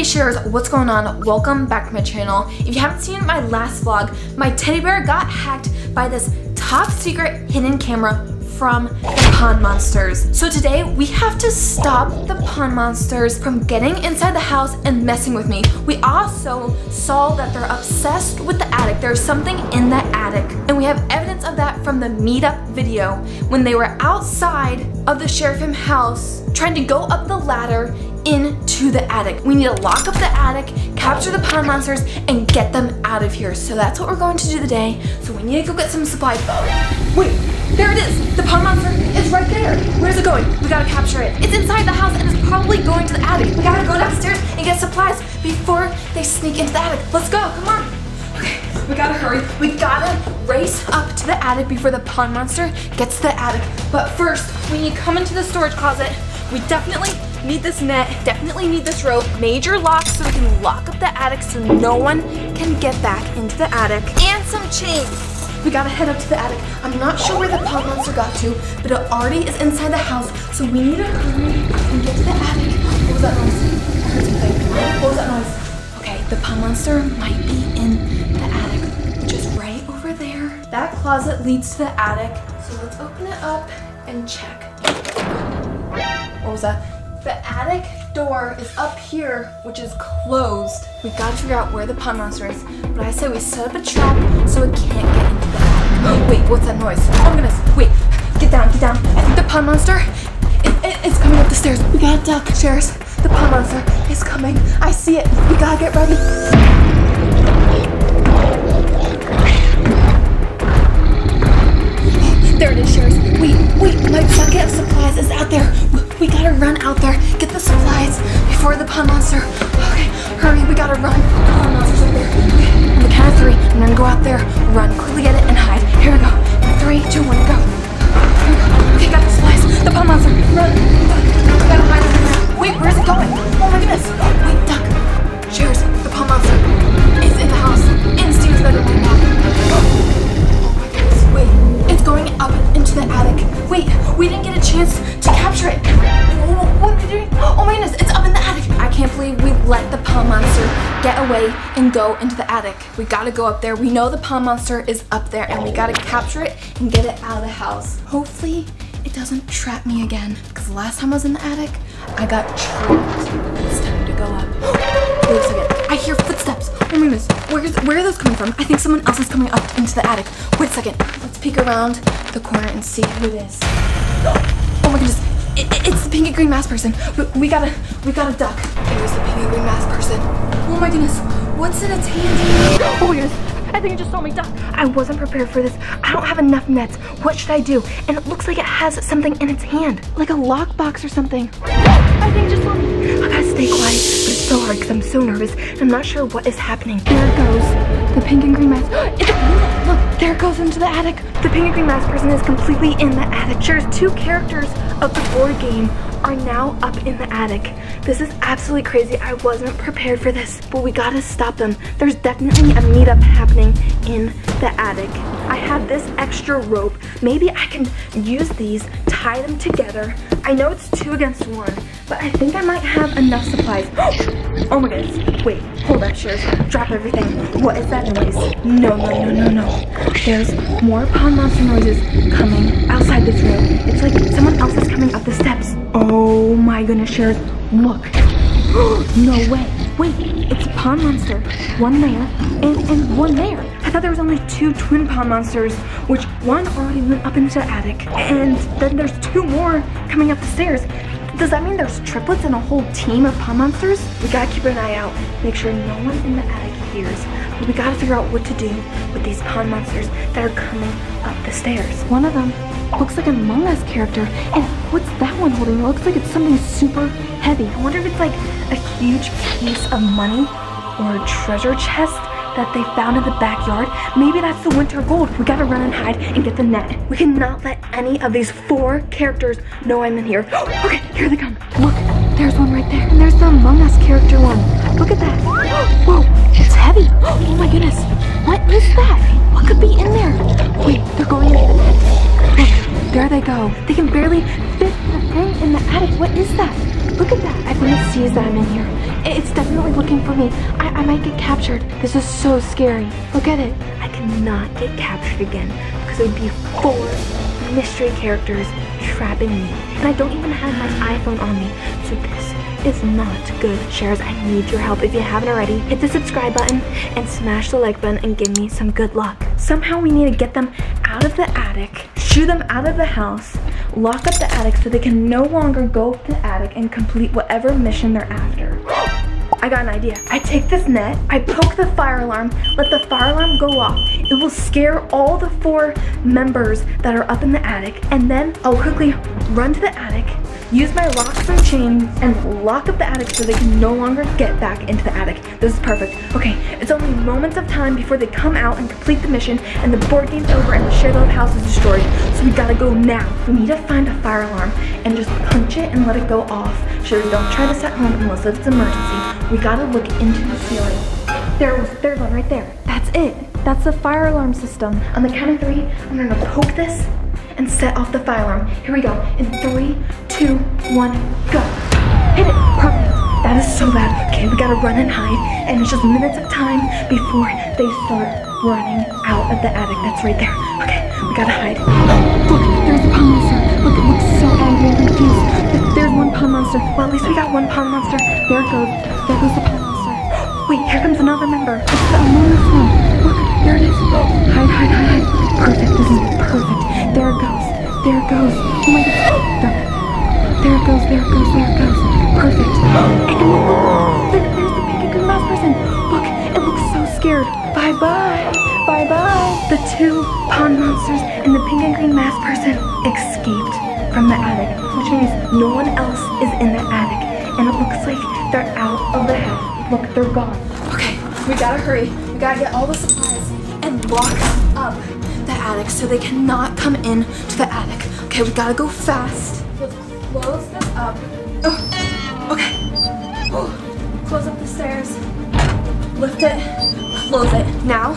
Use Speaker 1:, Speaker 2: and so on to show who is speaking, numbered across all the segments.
Speaker 1: Hey shares, what's going on? Welcome back to my channel. If you haven't seen my last vlog, my teddy bear got hacked by this top secret hidden camera from the pond monsters. So today we have to stop the pond monsters from getting inside the house and messing with me. We also saw that they're obsessed with the attic. There's something in the attic. And we have evidence of that from the meetup video when they were outside of the Sharer fam house trying to go up the ladder into the attic. We need to lock up the attic, capture the pond monsters, and get them out of here. So that's what we're going to do today. So we need to go get some supplies. Wait, there it is. The pond monster is right there. Where's it going? We gotta capture it. It's inside the house and it's probably going to the attic. We gotta go downstairs and get supplies before they sneak into the attic. Let's go, come on. Okay, we gotta hurry. We gotta race up to the attic before the pond monster gets to the attic. But first, we need to come into the storage closet. We definitely need this net, definitely need this rope, major locks so we can lock up the attic so no one can get back into the attic, and some chains. We gotta head up to the attic. I'm not sure where the pond monster got to, but it already is inside the house, so we need to hurry and get to the attic. What was that noise? I heard something. What was that noise? Okay, the pond monster might be in the attic, which is right over there. That closet leads to the attic, so let's open it up and check. What was that? The attic door is up here, which is closed. We gotta figure out where the pond monster is. But I say we set up a trap so it can't get into the attic. Wait, what's that noise? I'm gonna, wait, get down, get down. I think the pond monster, it, it, it's coming up the stairs. We gotta duck, Shares. The pond monster is coming. I see it. We gotta get ready. There it is, Shares. Wait, wait, my bucket of supplies is out there. We gotta run out there, get the supplies before the pond monster. Okay, hurry, we gotta run. The pond monster's right there. Okay, on the count of three, I'm gonna go out there, run, quickly get it, and hide. Here we go. Three, two, one, go. Okay, got the supplies. The pond monster, run. We gotta hide. Wait, where's it going? Oh my goodness. Wait, duck. Go into the attic. We gotta go up there. We know the pond monster is up there and we gotta capture it and get it out of the house. Hopefully it doesn't trap me again because last time I was in the attic, I got trapped. It's time to go up. Wait a second. I hear footsteps. Oh my goodness. Where's, where are those coming from? I think someone else is coming up into the attic. Wait a second. Let's peek around the corner and see who it is. Oh my goodness. It, it- it's the pink and green mask person. We, we gotta, we gotta duck. There's the pink and green mask person. Oh my goodness. What's in its hand? Oh my goodness. I think it just saw me duck. I wasn't prepared for this. I don't have enough nets. What should I do? And it looks like it has something in its hand. Like a lockbox or something. I think it just saw me. I gotta stay quiet. But it's so hard because I'm so nervous. And I'm not sure what is happening. There it goes. The pink and green mask. It's a, look, there goes into the attic. The pink and green mask person is completely in the attic. There's two characters of the board game are now up in the attic. This is absolutely crazy. I wasn't prepared for this, but we gotta stop them. There's definitely a meetup happening in the attic. I have this extra rope. Maybe I can use these, tie them together. I know it's two against one, but I think I might have enough supplies. Oh my goodness. Wait, hold up, Shears. Drop everything. What is that noise? No, no, no, no, no. There's more pond monster noises coming outside this room. It's like someone else is coming up the steps. Oh my goodness, Shears. Look. no way. Wait, it's pond monster. One there and, and one there. I thought there was only two twin pond monsters, which one already went up into the attic. And then there's two more coming up the stairs. Does that mean there's triplets and a whole team of pond monsters? We gotta keep an eye out, make sure no one in the attic hears. But we gotta figure out what to do with these pond monsters that are coming up the stairs. One of them looks like an Among Us character. And what's that one holding? It looks like it's something super heavy. I wonder if it's like a huge piece of money or a treasure chest that they found in the backyard. Maybe that's the winter gold. We gotta run and hide and get the net. We cannot let any of these four characters know I'm in here. okay, here they come. Look, there's one right there. And there's the Among Us character one. Look at that. Whoa, it's heavy. Oh my goodness. What is that? What could be in there? Wait, they're going into the net. Look, there they go. They can barely fit the thing in the attic. What is that? look at that. I think it sees that I'm in here. It's definitely looking for me. I, I might get captured. This is so scary. Look at it. I cannot get captured again because it would be four mystery characters trapping me. And I don't even have my iPhone on me. So this is not good. Shares, I need your help. If you haven't already, hit the subscribe button and smash the like button and give me some good luck. Somehow we need to get them out of the attic, shoo them out of the house, lock up the attic so they can no longer go to the attic and complete whatever mission they're after. I got an idea. I take this net, I poke the fire alarm, let the fire alarm go off. It will scare all the four members that are up in the attic, and then I'll quickly run to the attic, use my locks and chains, and lock up the attic so they can no longer get back into the attic. This is perfect. Okay, it's only moments of time before they come out and complete the mission, and the board game's over and the Share house is destroyed. So we gotta go now. We need to find a fire alarm and just punch it and let it go off. Sure, don't try this at home unless it's an emergency. We gotta look into the ceiling. There was, there's one right there. That's it. That's the fire alarm system. On the count of three, I'm gonna poke this and set off the fire alarm. Here we go. In three, two, one, go. Hit it. Perfect. That is so bad. Okay, we gotta run and hide. And it's just minutes of time before they start running out of the attic. That's right there. Okay, we gotta hide. Look, there's a pond monster. Look, it looks so angry and confused. There's one pond monster. Well, at least we got one pond monster. There it goes. There goes the pond monster. Wait, here comes another member. It's the Among Us one. Look, there it is. Hide, hide, hide, hide. Perfect, this is perfect. There it goes. There it goes. Oh my god. There, there it goes, there it goes, there it goes. Perfect. Look, look. There's the pink and green mouse person. Look, it looks so scared. Bye-bye. Bye-bye. The two pond monsters and the pink and green mask person escaped from the attic, which means no one else is in the attic. And it looks like they're out of the house. Look, they're gone. Okay, we gotta hurry. We gotta get all the supplies and lock up the attic so they cannot come in to the attic. Okay, we gotta go fast. Close this up. Oh, okay. Oh, close up the stairs. Lift it, close it. Now,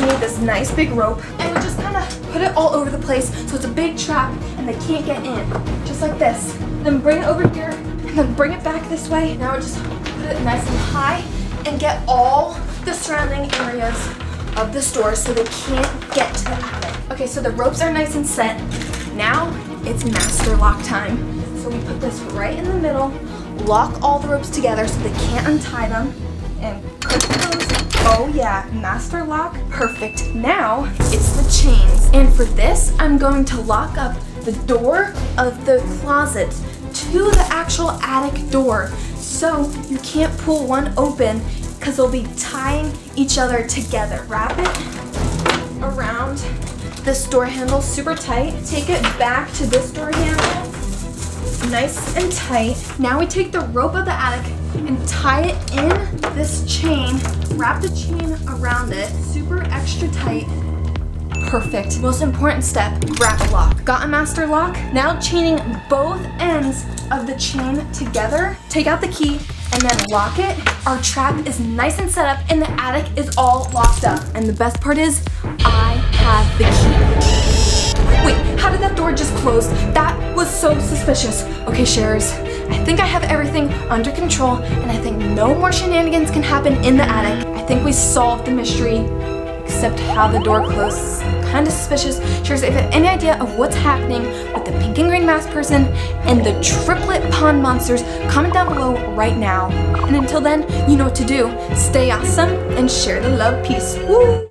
Speaker 1: we need this nice big rope and we just kind of put it all over the place so it's a big trap and they can't get in. Just like this. Then bring it over here and then bring it back this way. Now we just put it nice and high and get all the surrounding areas of the store so they can't get to the attic. Okay, so the ropes are nice and set. Now it's master lock time. So we put this right in the middle, lock all the ropes together so they can't untie them, and click those. Oh yeah, master lock, perfect. Now it's the chains. And for this, I'm going to lock up the door of the closet to the actual attic door. So you can't pull one open because they'll be tying each other together. Wrap it around this door handle super tight. Take it back to this door handle, nice and tight. Now we take the rope of the attic and tie it in this chain. Wrap the chain around it, super extra tight. Perfect. Most important step, grab a lock. Got a master lock? Now chaining both ends of the chain together. Take out the key and then lock it. Our trap is nice and set up and the attic is all locked up. And the best part is, I have the key. Wait, how did that door just close? That was so suspicious. Okay, sharers, I think I have everything under control and I think no more shenanigans can happen in the attic. I think we solved the mystery, except how the door closes. Kind of suspicious. Sharers, if you have any idea of what's happening with the pink and green mask person and the triplet pond monsters, comment down below right now. And until then, you know what to do. Stay awesome and share the love. Peace. Woo!